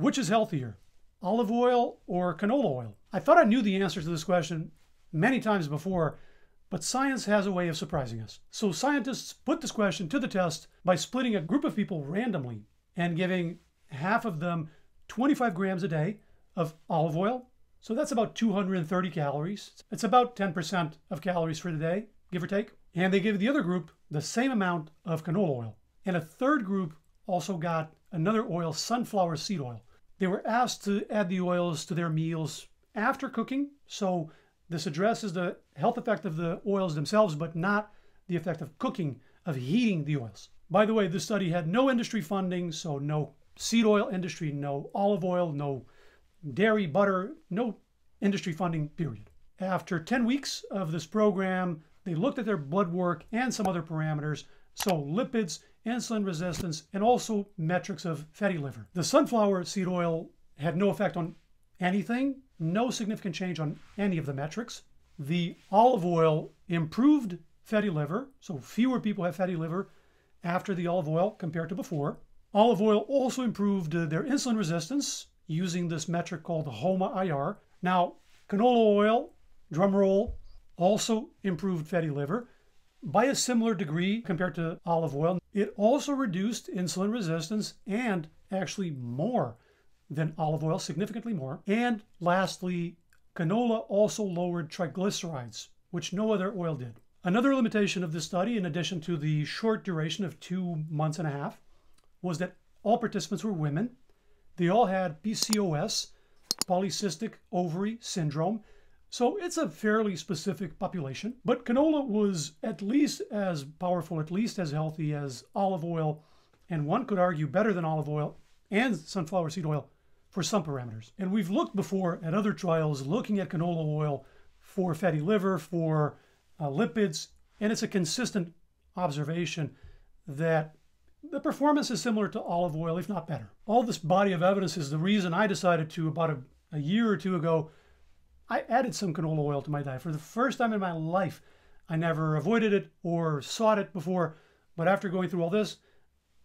Which is healthier, olive oil or canola oil? I thought I knew the answer to this question many times before, but science has a way of surprising us. So scientists put this question to the test by splitting a group of people randomly and giving half of them 25 grams a day of olive oil. So that's about 230 calories. It's about 10% of calories for the day, give or take. And they give the other group the same amount of canola oil. And a third group also got another oil, sunflower seed oil. They were asked to add the oils to their meals after cooking. So this addresses the health effect of the oils themselves, but not the effect of cooking, of heating the oils. By the way, this study had no industry funding, so no seed oil industry, no olive oil, no dairy, butter, no industry funding, period. After 10 weeks of this program, they looked at their blood work and some other parameters, so lipids, insulin resistance, and also metrics of fatty liver. The sunflower seed oil had no effect on anything, no significant change on any of the metrics. The olive oil improved fatty liver, so fewer people have fatty liver after the olive oil compared to before. Olive oil also improved uh, their insulin resistance using this metric called the HOMA-IR. Now, canola oil, drum roll, also improved fatty liver by a similar degree compared to olive oil. It also reduced insulin resistance and actually more than olive oil, significantly more. And lastly, canola also lowered triglycerides, which no other oil did. Another limitation of this study, in addition to the short duration of two months and a half, was that all participants were women. They all had PCOS, polycystic ovary syndrome. So it's a fairly specific population. But canola was at least as powerful, at least as healthy as olive oil, and one could argue better than olive oil and sunflower seed oil for some parameters. And we've looked before at other trials looking at canola oil for fatty liver, for uh, lipids, and it's a consistent observation that the performance is similar to olive oil, if not better. All this body of evidence is the reason I decided to, about a, a year or two ago, I added some canola oil to my diet. For the first time in my life, I never avoided it or sought it before, but after going through all this,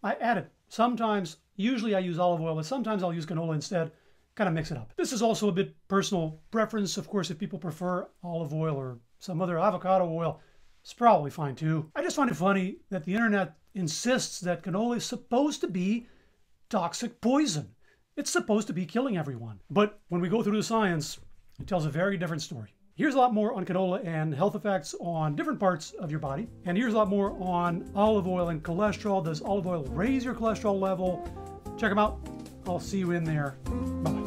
I add it. Sometimes, usually I use olive oil, but sometimes I'll use canola instead, kind of mix it up. This is also a bit personal preference. Of course, if people prefer olive oil or some other avocado oil, it's probably fine too. I just find it funny that the internet insists that canola is supposed to be toxic poison. It's supposed to be killing everyone. But when we go through the science, it tells a very different story. Here's a lot more on canola and health effects on different parts of your body. And here's a lot more on olive oil and cholesterol. Does olive oil raise your cholesterol level? Check them out. I'll see you in there. Bye.